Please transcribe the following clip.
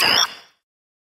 you